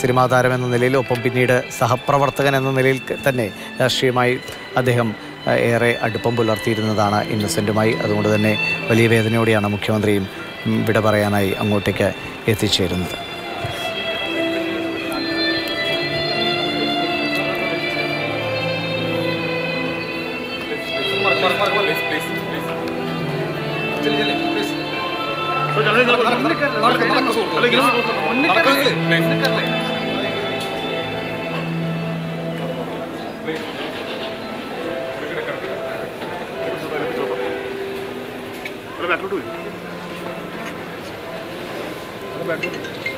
Cinema താരം എന്ന നിലയിൽ ഒപ്പം പിന്നീട് സഹപ്രവർത്തകൻ എന്ന നിലയിൽ തന്നെ രാഷ്ട്രീയമായി അദ്ദേഹം ഏറെ അടുപ്പം പുലർത്തിയിരുന്നതാണ് ഇന്നസെന്റുമായി അതുകൊണ്ട് തന്നെ വലിയ വേദനയോടെയാണ് മുഖ്യമന്ത്രിയും വിട പറയാനായി അങ്ങോട്ടേക്ക് എത്തിച്ചേരുന്നത്. ബാക്കോട്ട് പോയി ബാക്കോട്ട്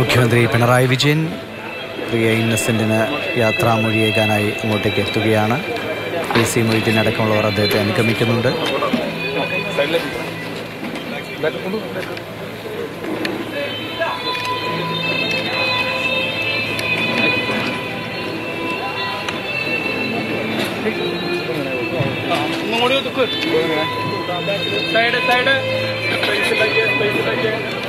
മുഖ്യമന്ത്രി പിണറായി വിജയൻ പ്രിയ ഇന്നസെന്റിന് യാത്രാമൊഴിയേക്കാനായി അങ്ങോട്ടേക്ക് എത്തുകയാണ്. എ സി മൊയ്തീൻ അടക്കമുള്ളവർ അദ്ദേഹത്തെ അനുഗമിക്കുന്നുണ്ട്. Side side. it again, place it again.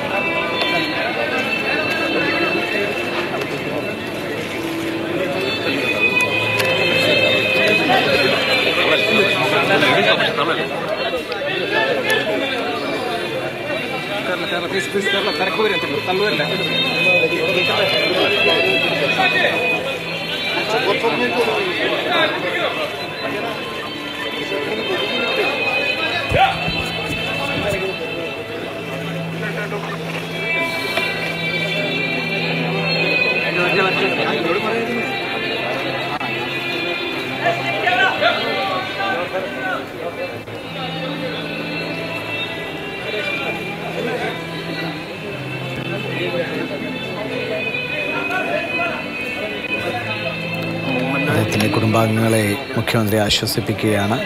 Carla, Carla, please, please, Carla, Carla, cúbrete. Por favor, അദ്ദേഹത്തിന്റെ കുടുംബാംഗങ്ങളെ മുഖ്യമന്ത്രി ആശ്വസിപ്പിക്കുകയാണ്.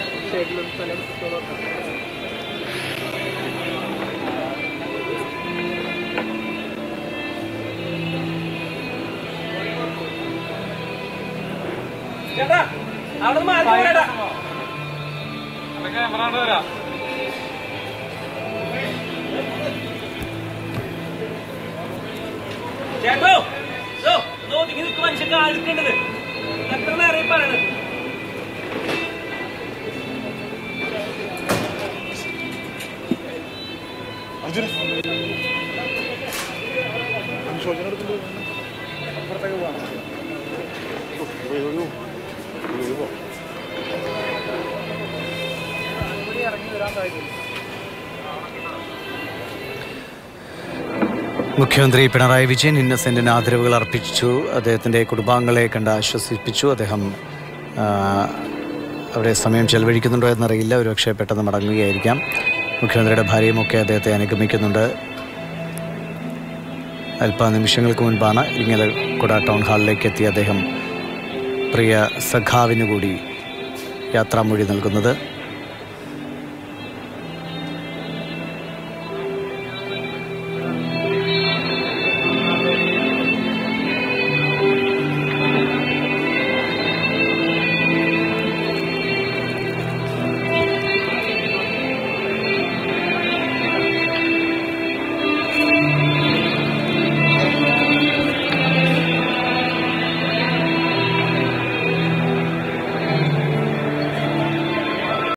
ചേട്ടോ നോക്കി നിന്ന് ആൾക്കേണ്ടത് ചേട്ടോ ദോ, ദോ, ഒതുങ്ങി നിൽക്ക് മനുഷ്യൻ കാണിക്കേണ്ടത് എത്ര നേരം ഈ മുഖ്യമന്ത്രി പിണറായി വിജയൻ ഇന്നസെന്റിന് ആദരവുകൾ അർപ്പിച്ചു. അദ്ദേഹത്തിന്റെ കുടുംബാംഗങ്ങളെ കണ്ട് ആശ്വസിപ്പിച്ചു. അദ്ദേഹം അവിടെ സമയം ചെലവഴിക്കുന്നുണ്ടോ എന്നറിയില്ല. ഒരു ഒരുപക്ഷെ പെട്ടെന്ന് മടങ്ങുകയായിരിക്കാം. മുഖ്യമന്ത്രിയുടെ ഭാര്യയുമൊക്കെ അദ്ദേഹത്തെ അനുഗമിക്കുന്നുണ്ട്. അല്പനിമിഷങ്ങൾക്ക് മുൻപാണ് ഇരിങ്ങലക്കുട ടൗൺ ഹാളിലേക്ക് എത്തിയ അദ്ദേഹം പ്രിയ സഖാവിന് കൂടി യാത്രാമൊഴി നൽകുന്നത്.